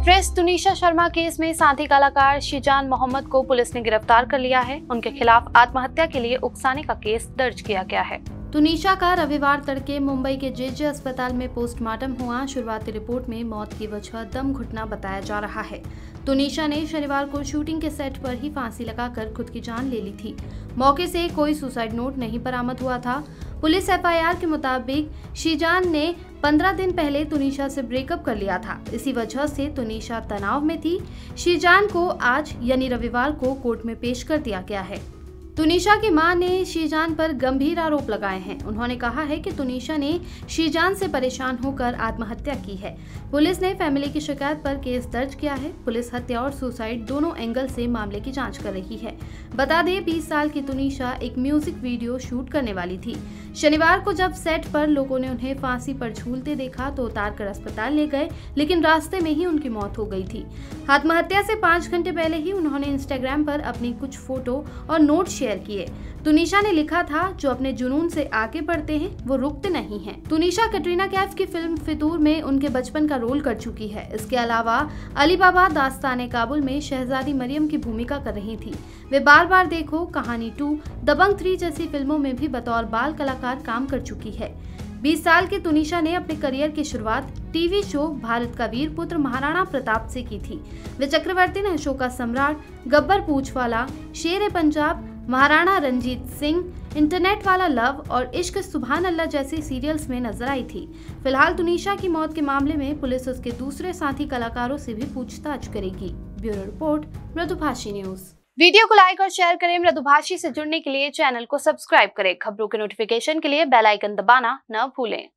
Actress Tunisha Sharma case में साथी कलाकार शिजान मोहम्मद को पुलिस ने गिरफ़्तार कर लिया है। उनके खिलाफ आत्महत्या के लिए उकसाने का केस दर्ज किया गया है। तुनिशा का रविवार तड़के मुंबई के जेजे अस्पताल में पोस्टमार्टम हुआ। शुरुआती रिपोर्ट में मौत की वजह दम घुटना बताया जा रहा है। तुनिशा ने शनिवार को शूटिंग के सेट पर ही फांसी लगाकर खुद की जान ले ली थी। मौके से कोई सुसाइड नोट नहीं बरामद हुआ था। पुलिस एफआईआर के मुताबिक शीजान ने 15 दिन पहले तुनिशा से ब्रेकअप कर लिया था। इसी वजह से तुनिशा तनाव में थी। शीजान को आज, यानी रविवार को कोर्ट में पेश कर दिया गया है। तुनिशा की माँ ने शीजान पर गंभीर आरोप लगाए हैं। उन्होंने कहा है कि तुनिशा ने शीजान से परेशान होकर आत्महत्या की है। पुलिस ने फैमिली की शिकायत पर केस दर्ज किया है। पुलिस हत्या और सुसाइड दोनों एंगल से मामले की जाँच कर रही है। बता दें 20 साल की तुनिशा एक म्यूज़िक वीडियो शूट करने वाली थी। शनिवार को जब सेट पर लोगों ने उन्हें फांसी पर झूलते देखा तो उतार कर अस्पताल ले गए, लेकिन रास्ते में ही उनकी मौत हो गई थी। आत्महत्या से पाँच घंटे पहले ही उन्होंने इंस्टाग्राम पर अपनी कुछ फ़ोटो और नोट शेयर किए। तुनिशा ने लिखा था, जो अपने जुनून से आगे बढ़ते हैं, वो रुकते नहीं हैं। तुनिशा कटरीना कैफ की फ़िल्म फितूर में उनके बचपन का रोल कर चुकी है। इसके अलावा अली बाबा दास्तान काबुल में शहजादी मरियम की भूमिका कर रही थी। वे बार बार देखो, कहानी टू, दबंग थ्री जैसी फ़िल्मों में भी बतौर बाल कलाकार काम कर चुकी है। 20 साल की तुनिशा ने अपने करियर की शुरुआत टीवी शो भारत का वीर पुत्र महाराणा प्रताप से की थी। वे चक्रवर्ती ने अशोका सम्राट, गब्बर पूछवाला, शेर पंजाब महाराणा रंजीत सिंह, इंटरनेट वाला लव और इश्क सुबहान अल्लाह जैसी सीरियल्स में नज़र आई थी। फ़िलहाल तुनिशा की मौत के मामले में पुलिस उसके दूसरे साथी कलाकारों से भी पूछताछ करेगी। Bureau report, Mridubhashi news. Video को लाइक और शेयर करें। मृदुभाषी से जुड़ने के लिए चैनल को सब्सक्राइब करें। खबरों के नोटिफिकेशन के लिए बेल आइकन दबाना न भूलें।